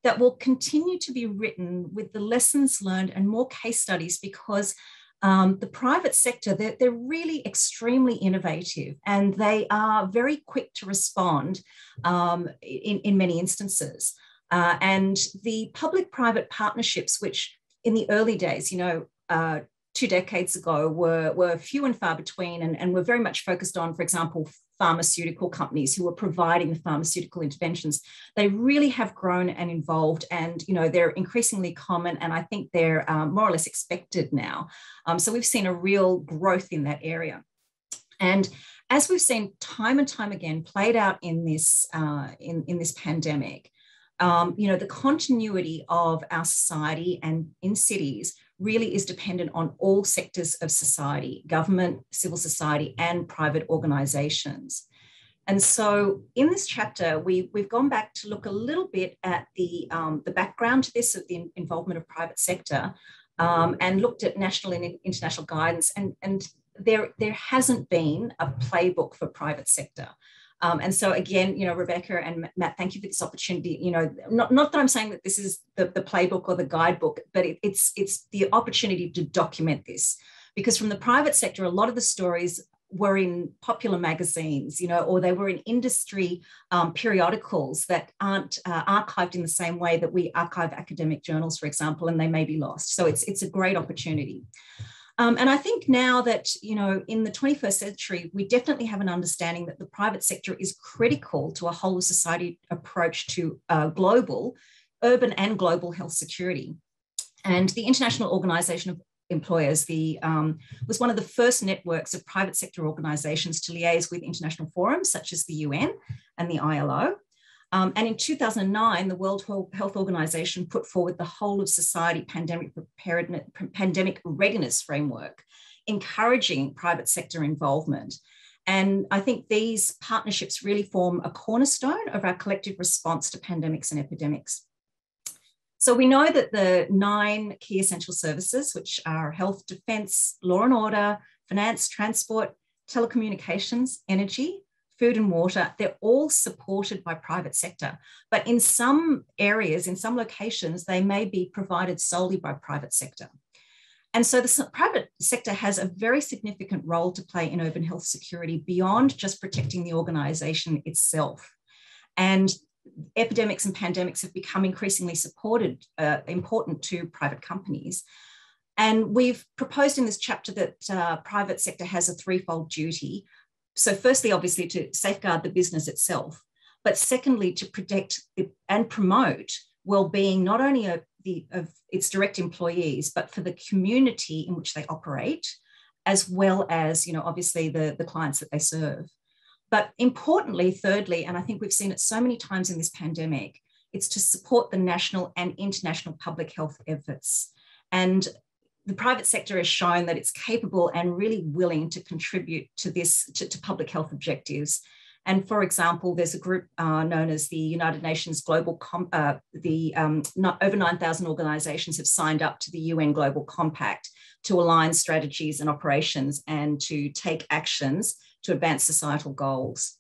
that will continue to be written with the lessons learned and more case studies because um, the private sector, they're, they're, really extremely innovative and they are very quick to respond um, in, in many instances. Uh, and the public private partnerships, which in the early days, you know, uh, two decades ago were, were few and far between and, and were very much focused on, for example, pharmaceutical companies who are providing the pharmaceutical interventions. They really have grown and involved and you know they're increasingly common and i think they're um, more or less expected now. Um, so we've seen a real growth in that area. And as we've seen time and time again played out in this uh, in, in this pandemic um, you know the continuity of our society and in cities really is dependent on all sectors of society government, civil society, and private organizations. And so in this chapter, we, we've gone back to look a little bit at the, um, the background to this of the involvement of private sector um, and looked at national and international guidance. And, and there, there hasn't been a playbook for private sector. Um, and so again, you know, Rebecca and Matt, thank you for this opportunity. You know, not, not that I'm saying that this is the, the playbook or the guidebook, but it, it's it's the opportunity to document this. Because from the private sector, a lot of the stories were in popular magazines, you know, or they were in industry um, periodicals that aren't uh, archived in the same way that we archive academic journals, for example, and they may be lost. So it's, it's a great opportunity. Um, and I think now that, you know, in the 21st century, we definitely have an understanding that the private sector is critical to a whole of society approach to uh, global, urban and global health security. And the International Organization of Employers the, um, was one of the first networks of private sector organizations to liaise with international forums such as the UN and the ILO. Um, and in 2009, the World Health Organization put forward the whole of society pandemic preparedness, pandemic readiness framework, encouraging private sector involvement. And I think these partnerships really form a cornerstone of our collective response to pandemics and epidemics. So we know that the nine key essential services, which are health, defense, law and order, finance, transport, telecommunications, energy, food and water, they're all supported by private sector. But in some areas, in some locations, they may be provided solely by private sector. And so the private sector has a very significant role to play in urban health security beyond just protecting the organization itself. And epidemics and pandemics have become increasingly supported, uh, important to private companies. And we've proposed in this chapter that uh, private sector has a threefold duty. So firstly, obviously to safeguard the business itself, but secondly, to protect and promote well-being, not only of, the, of its direct employees, but for the community in which they operate, as well as, you know, obviously the, the clients that they serve. But importantly, thirdly, and I think we've seen it so many times in this pandemic, it's to support the national and international public health efforts. And the private sector has shown that it's capable and really willing to contribute to this, to, to public health objectives. And for example, there's a group uh, known as the United Nations Global, Com uh, the um, over 9,000 organizations have signed up to the UN Global Compact to align strategies and operations and to take actions to advance societal goals.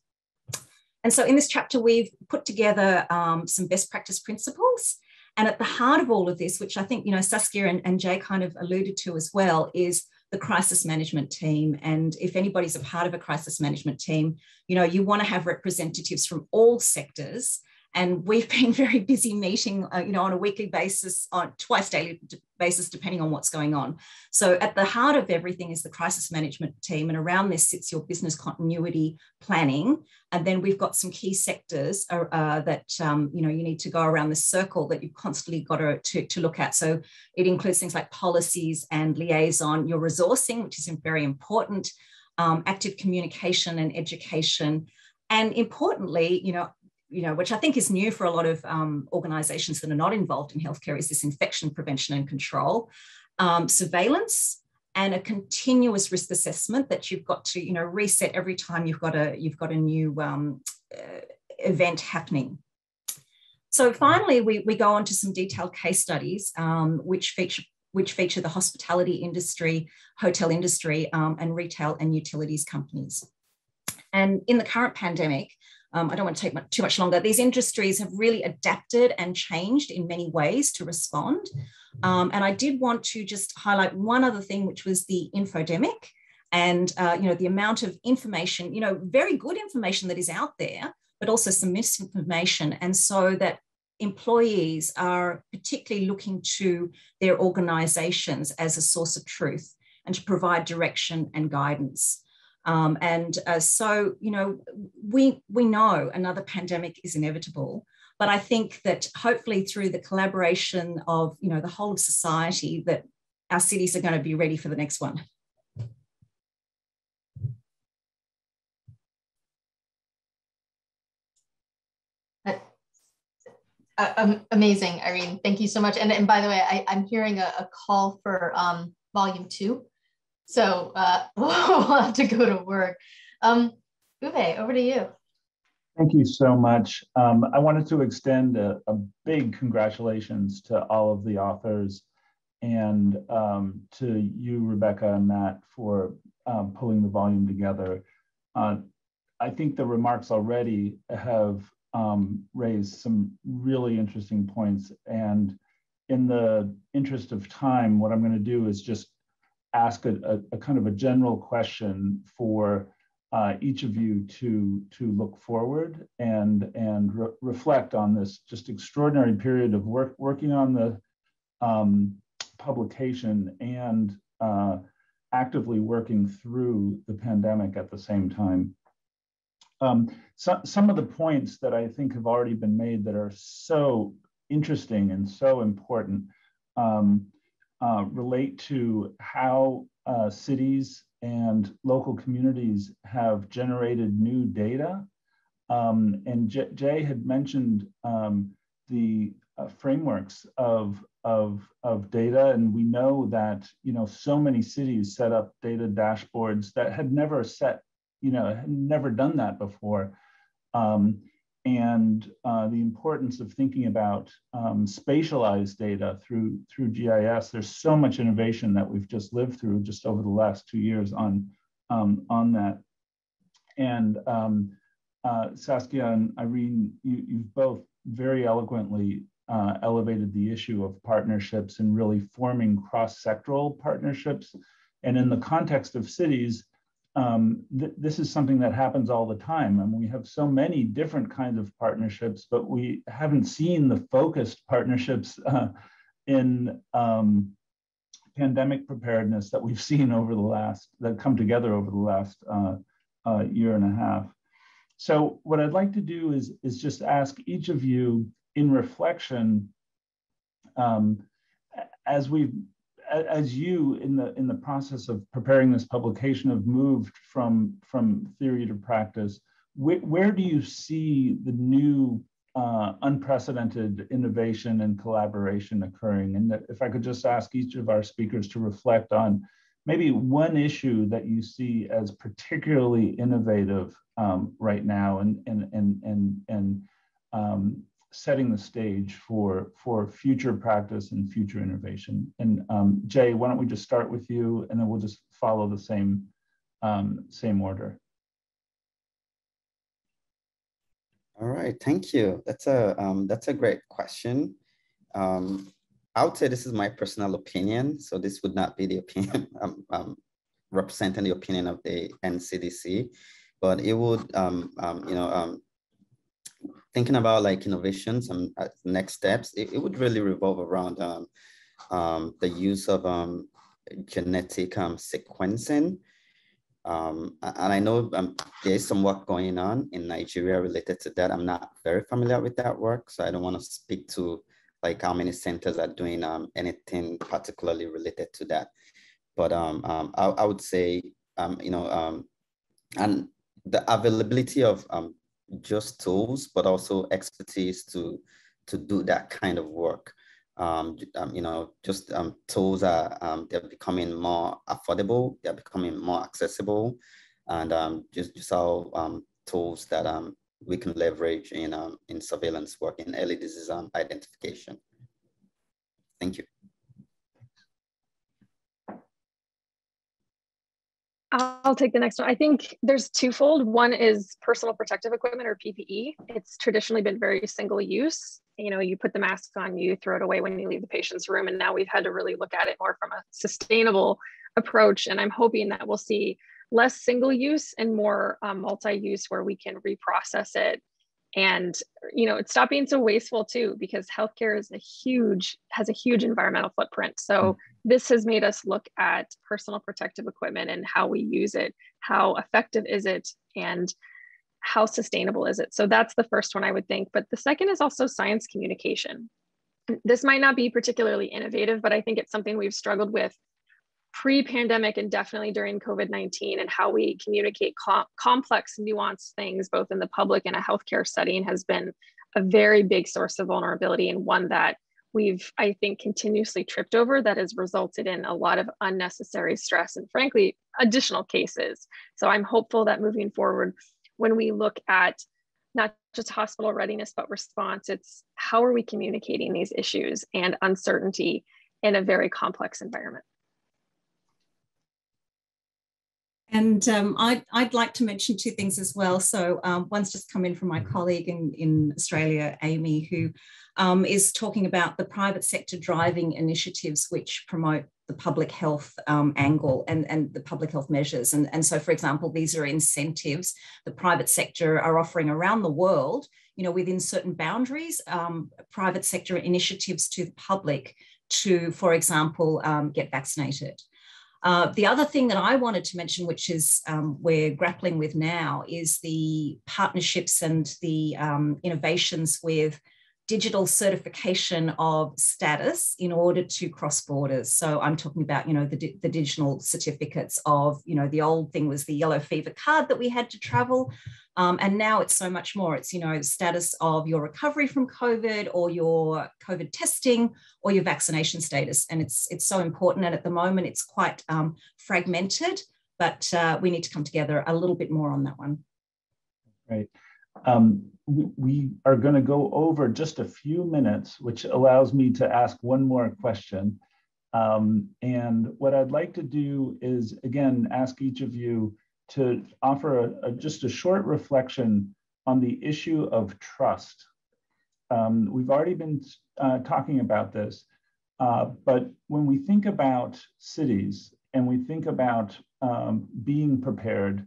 And so in this chapter, we've put together um, some best practice principles and at the heart of all of this, which I think, you know, Saskia and, and Jay kind of alluded to as well, is the crisis management team. And if anybody's a part of a crisis management team, you know, you want to have representatives from all sectors and we've been very busy meeting, uh, you know, on a weekly basis, on twice daily basis, depending on what's going on. So at the heart of everything is the crisis management team, and around this sits your business continuity planning. And then we've got some key sectors uh, uh, that um, you know you need to go around the circle that you've constantly got to, to, to look at. So it includes things like policies and liaison, your resourcing, which is very important, um, active communication and education. And importantly, you know, you know, which I think is new for a lot of um, organizations that are not involved in healthcare, is this infection prevention and control, um, surveillance, and a continuous risk assessment that you've got to, you know, reset every time you've got a you've got a new um, uh, event happening. So finally, we, we go on to some detailed case studies, um, which feature which feature the hospitality industry, hotel industry, um, and retail and utilities companies. And in the current pandemic, um, I don't want to take much, too much longer. These industries have really adapted and changed in many ways to respond. Um, and I did want to just highlight one other thing, which was the infodemic and uh, you know the amount of information, you know, very good information that is out there, but also some misinformation. And so that employees are particularly looking to their organizations as a source of truth and to provide direction and guidance. Um, and uh, so, you know, we, we know another pandemic is inevitable, but I think that hopefully through the collaboration of, you know, the whole of society, that our cities are going to be ready for the next one. Uh, um, amazing, Irene. Thank you so much. And, and by the way, I, am hearing a, a, call for um, volume two. So uh, we'll have to go to work. Um, Uwe, over to you. Thank you so much. Um, I wanted to extend a, a, big congratulations to all of the authors and um, to you, Rebecca and Matt, for um, pulling the volume together. Uh, I think the remarks already have um, raised some really interesting points. And in the interest of time, what I'm going to do is just ask a, a, a kind of a general question for uh, each of you to, to look forward and, and re reflect on this just extraordinary period of work, working on the um, publication and uh, actively working through the pandemic at the same time. Um, so, some of the points that I think have already been made that are so interesting and so important um, uh, relate to how uh, cities and local communities have generated new data. Um, and J Jay had mentioned um, the uh, frameworks of, of, of data, and we know that you know so many cities set up data dashboards that had never set, you know, had never done that before. Um, and uh, the importance of thinking about um, spatialized data through through GIS. There's so much innovation that we've just lived through just over the last two years on um, on that. And um, uh, Saskia and Irene, you, you've both very eloquently uh, elevated the issue of partnerships and really forming cross-sectoral partnerships. And in the context of cities, um, th this is something that happens all the time. And we have so many different kinds of partnerships, but we haven't seen the focused partnerships uh, in um, pandemic preparedness that we've seen over the last, that come together over the last uh, uh, year and a half. So what I'd like to do is, is just ask each of you in reflection, um, as we've as you in the in the process of preparing this publication have moved from from theory to practice wh where do you see the new uh, unprecedented innovation and collaboration occurring? And if i could just ask each of our speakers to reflect on maybe one issue that you see as particularly innovative um, right now and and and and and um, setting the stage for for future practice and future innovation. And um, Jay, why don't we just start with you, and then we'll just follow the same um, same order. All right, thank you. That's a um, that's a great question. Um, I would say this is my personal opinion, so this would not be the opinion um, um, representing the opinion of the NCDC, but it would um, um, you know um, thinking about like innovations and uh, next steps, it, it, would really revolve around um, um, the use of um, genetic um, sequencing. Um, and I know um, there is some work going on in Nigeria related to that. I'm not very familiar with that work, so I don't want to speak to like how many centers are doing anything particularly related to that. But I, I, would say, you know, and the availability of just tools, but also expertise to to do that kind of work. Um, um, you know, just um, tools are um, they're becoming more affordable, they're becoming more accessible, and um, just just all um, tools that um, we can leverage in um, in surveillance work in early disease um, identification. Thank you. I'll take the next one. I think there's twofold. One is personal protective equipment or PPE. It's traditionally been very single use. You know, you put the mask on, you throw it away when you leave the patient's room. And now we've had to really look at it more from a sustainable approach. And I'm hoping that we'll see less single use and more um, multi-use where we can reprocess it and you know stop being so wasteful too because healthcare is a huge has a huge environmental footprint. So mm. this has made us look at personal protective equipment and how we use it how effective is it and how sustainable is it. So that's the first one i would think. But the second is also science communication. This might not be particularly innovative but i think it's something we've struggled with pre-pandemic and definitely during COVID-19 and how we communicate co complex, nuanced things, both in the public and a healthcare setting has been a very big source of vulnerability and one that we've, I think, continuously tripped over that has resulted in a lot of unnecessary stress and frankly, additional cases. So I'm hopeful that moving forward, when we look at not just hospital readiness, but response, it's how are we communicating these issues and uncertainty in a very complex environment. And um, I'd, I'd, like to mention two things as well. So um, one's just come in from my colleague in, in Australia, Amy, who um, is talking about the private sector driving initiatives which promote the public health um, angle and, and the public health measures. And, and so, for example, these are incentives the private sector are offering around the world, you know, within certain boundaries, um, private sector initiatives to the public to, for example, um, get vaccinated. Uh, the other thing that I wanted to mention, which is um, we're grappling with now, is the partnerships and the um, innovations with digital certification of status in order to cross borders. So I'm talking about, you know, the, the digital certificates of, you know, the old thing was the yellow fever card that we had to travel. Um, and now it's so much more. It's, you know, status of your recovery from COVID or your COVID testing or your vaccination status. And it's, it's so important. And at the moment, it's quite um, fragmented, but uh, we need to come together a little bit more on that one. Right. Um, we, are going to go over just a few minutes, which allows me to ask one more question. Um, and what I'd like to do is, again, ask each of you to offer a, a, just a short reflection on the issue of trust. Um, we've already been uh, talking about this, uh, but when we think about cities and we think about um, being prepared,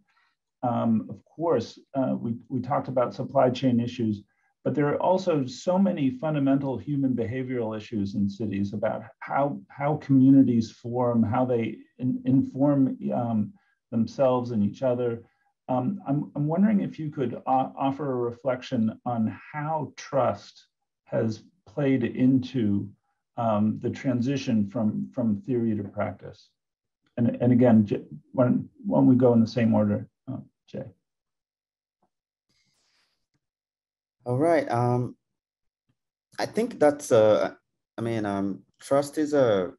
um, of course, uh, we, we talked about supply chain issues, but there are also so many fundamental human behavioral issues in cities about how, how communities form, how they in, inform um, themselves and each other. Um, I'm, I'm wondering if you could offer a reflection on how trust has played into um, the transition from, from theory to practice. And, and again, when, when we go in the same order, Jay. All right. Um, I think that's, uh, I mean, um, trust is a,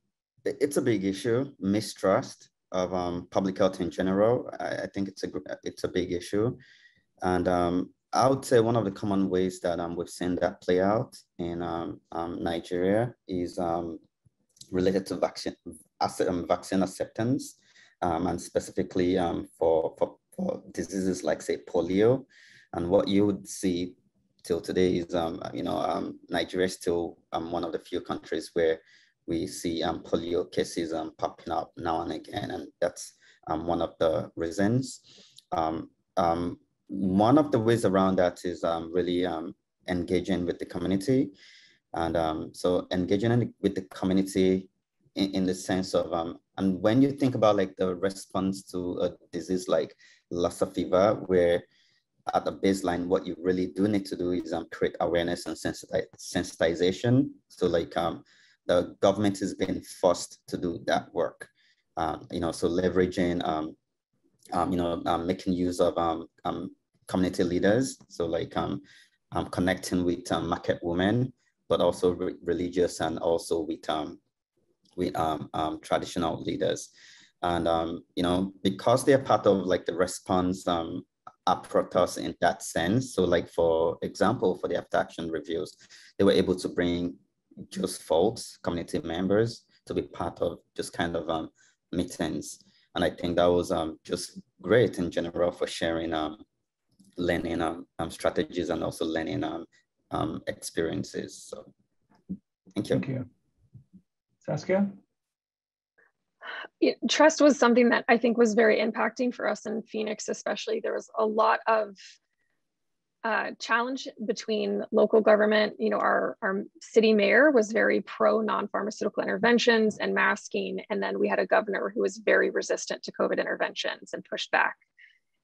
it's a big issue, mistrust of um, public health in general. I, I, think it's a, it's a big issue. And um, I would say one of the common ways that um, we've seen that play out in um, um, Nigeria is um, related to vaccine, vaccine acceptance, um, and specifically um, for, for, for diseases like, say, polio. And what you would see till today is, um, you know, um, Nigeria is still um, one of the few countries where we see um, polio cases um, popping up now and again, and that's um, one of the reasons. Um, um, one of the ways around that is um, really um, engaging with the community. And um, so engaging with the community in, in the sense of, um, and when you think about like the response to a disease like Lassa fever, where at the baseline, what you really do need to do is um, create awareness and sensitization. So like um, the government is being forced to do that work. Um, you know, so leveraging, um, um, you know, um, making use of um, um, community leaders. So like um, um, connecting with market women, but also re religious and also with um, with traditional leaders. And, um, you know, because they're part of like the response um, apparatus in that sense. So like, for example, for the after action reviews, they were able to bring just folks, community members to be part of just kind of um, meetings. And I think that was um, just great in general for sharing um, learning um, um, strategies and also learning um, um, experiences. So thank you. Thank you. Saskia? Trust was something that I think was very impacting for us in Phoenix, especially. There was a lot of uh, challenge between local government. You know, our, our city mayor was very pro non pharmaceutical interventions and masking. And then we had a governor who was very resistant to COVID interventions and pushed back.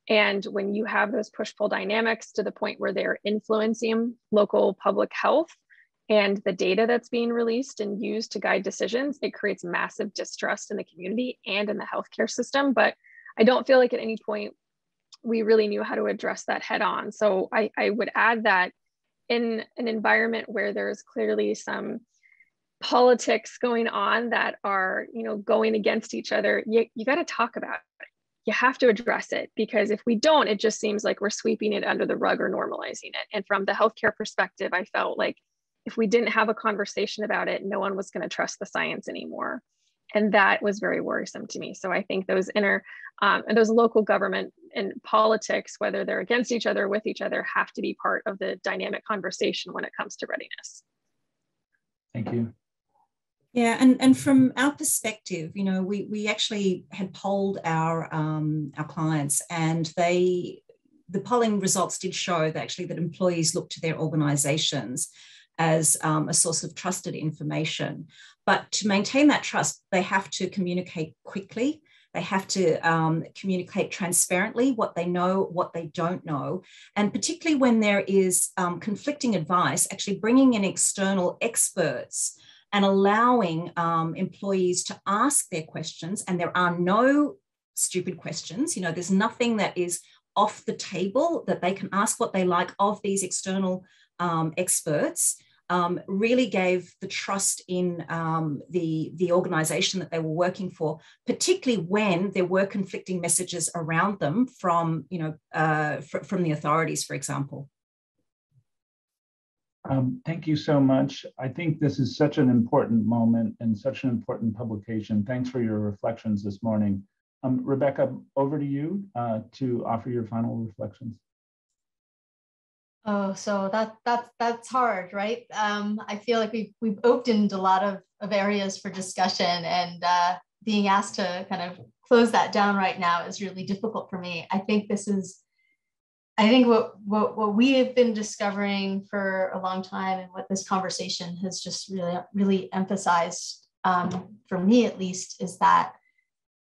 And when you have those push pull dynamics to the point where they're influencing local public health and the data that's being released and used to guide decisions, it creates massive distrust in the community and in the healthcare system. But I don't feel like at any point we really knew how to address that head on. So I, I would add that in an environment where there's clearly some politics going on that are you know going against each other you, you got to talk about it you have to address it because if we don't, it just seems like we're sweeping it under the rug or normalizing it. And from the healthcare perspective, I felt like if we didn't have a conversation about it, no one was going to trust the science anymore. And that was very worrisome to me. So I think those inner um, and those local government and politics, whether they're against each other or with each other, have to be part of the dynamic conversation when it comes to readiness. Thank you. Yeah, and, and from our perspective, you know, we, we actually had polled our um, our clients, and they the polling results did show that actually that employees look to their organisations as um, a source of trusted information. But to maintain that trust, they have to communicate quickly. They have to um, communicate transparently what they know, what they don't know. And particularly when there is um, conflicting advice, actually bringing in external experts and allowing um, employees to ask their questions. And there are no stupid questions. You know, there's nothing that is off the table that they can ask what they like of these external um, experts. Um, really gave the trust in um, the, the organization that they were working for, particularly when there were conflicting messages around them from, you know, uh, fr from the authorities, for example. Um, thank you so much. I think this is such an important moment and such an important publication. Thanks for your reflections this morning. Um, Rebecca, over to you uh, to offer your final reflections. Oh, so that that's that's hard, right? Um, I feel like we've we've opened a lot of, of areas for discussion, and uh, being asked to kind of close that down right now is really difficult for me. I think this is, I think what what what we have been discovering for a long time, and what this conversation has just really really emphasized um, for me at least, is that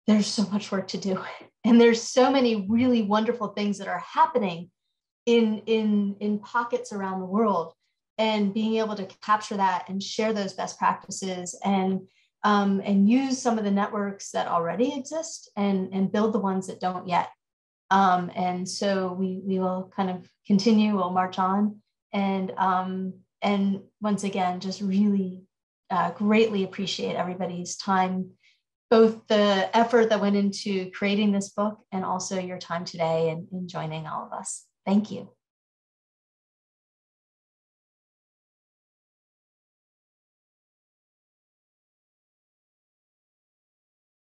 there's so much work to do, and there's so many really wonderful things that are happening in in in pockets around the world and being able to capture that and share those best practices and um, and use some of the networks that already exist and and build the ones that don't yet. Um, and so we we will kind of continue we'll march on and um, and once again just really uh, greatly appreciate everybody's time both the effort that went into creating this book and also your time today and in joining all of us Thank you.